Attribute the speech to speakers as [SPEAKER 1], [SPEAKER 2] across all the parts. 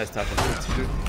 [SPEAKER 1] Nice to have him.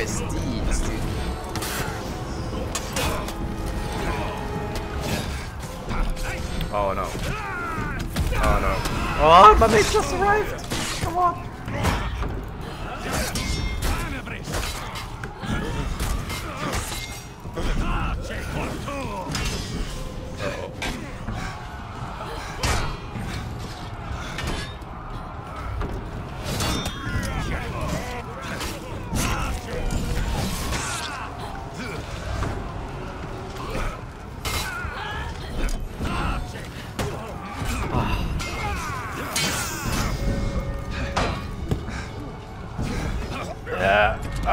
[SPEAKER 1] Parry twice. Dude.
[SPEAKER 2] Oh no. Oh no.
[SPEAKER 1] Oh, my mate just arrived! Come on!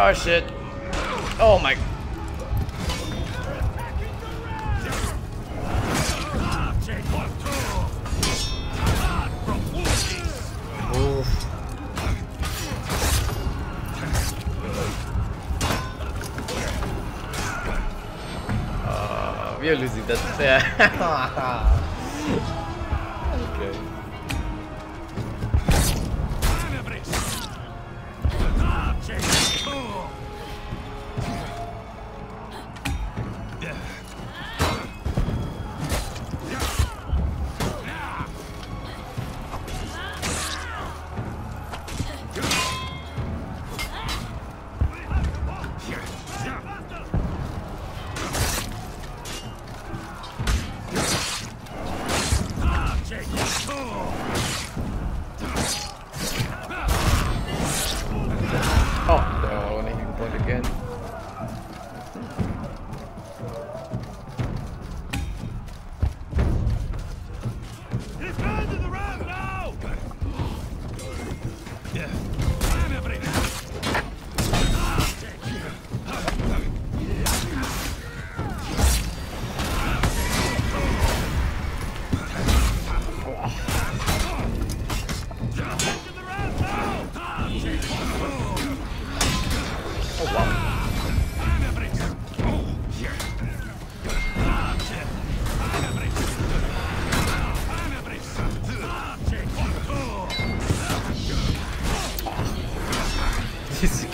[SPEAKER 1] Oh shit. Oh my. Oof. Uh, we are losing that. Yeah. okay.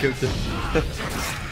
[SPEAKER 1] This is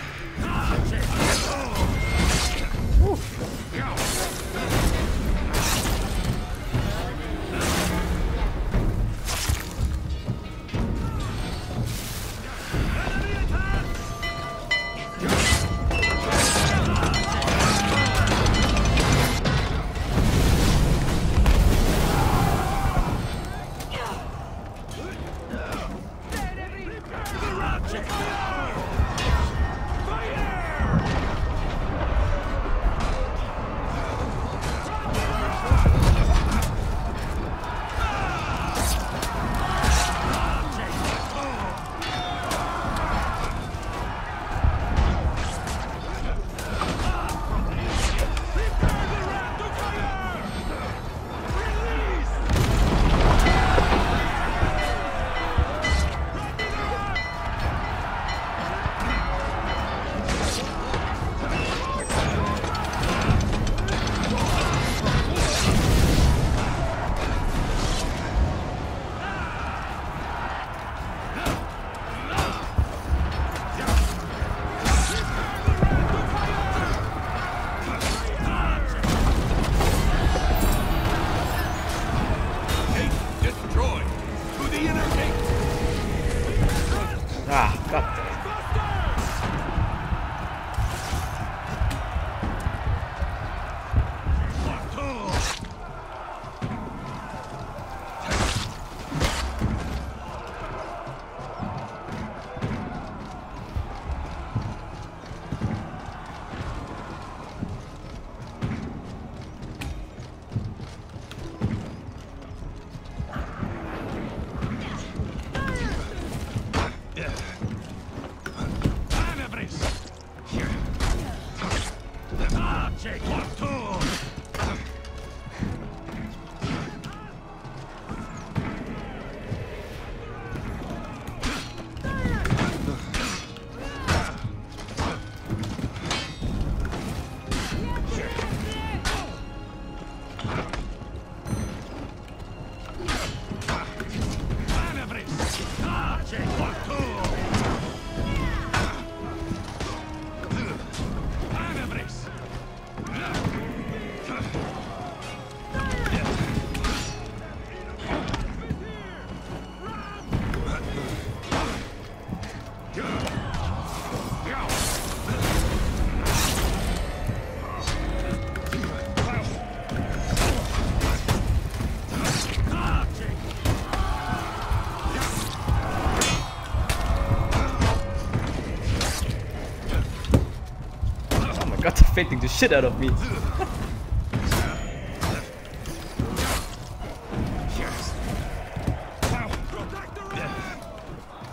[SPEAKER 3] feinting the
[SPEAKER 1] shit out of me.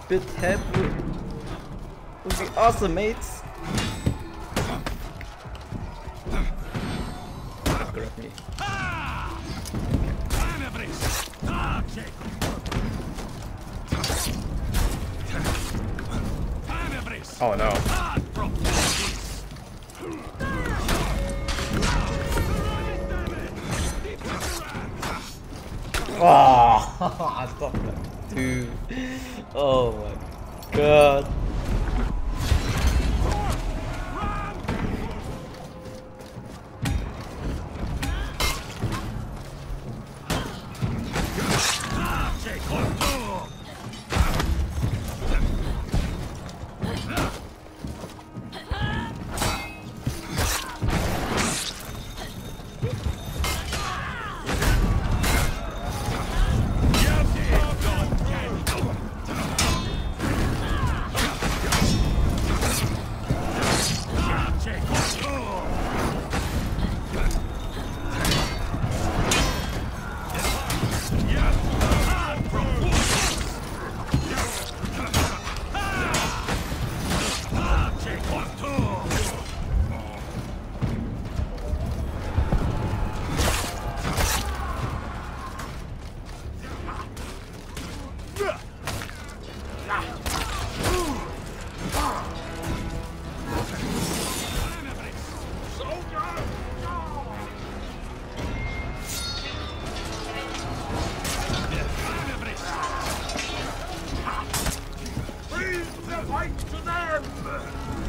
[SPEAKER 1] Bit heavy. Would be awesome, mates. Ah, grab me.
[SPEAKER 3] Tenebris! Tace! Tenebris!
[SPEAKER 2] Oh no.
[SPEAKER 1] Oh, I thought that, dude. Oh my god.
[SPEAKER 3] remember.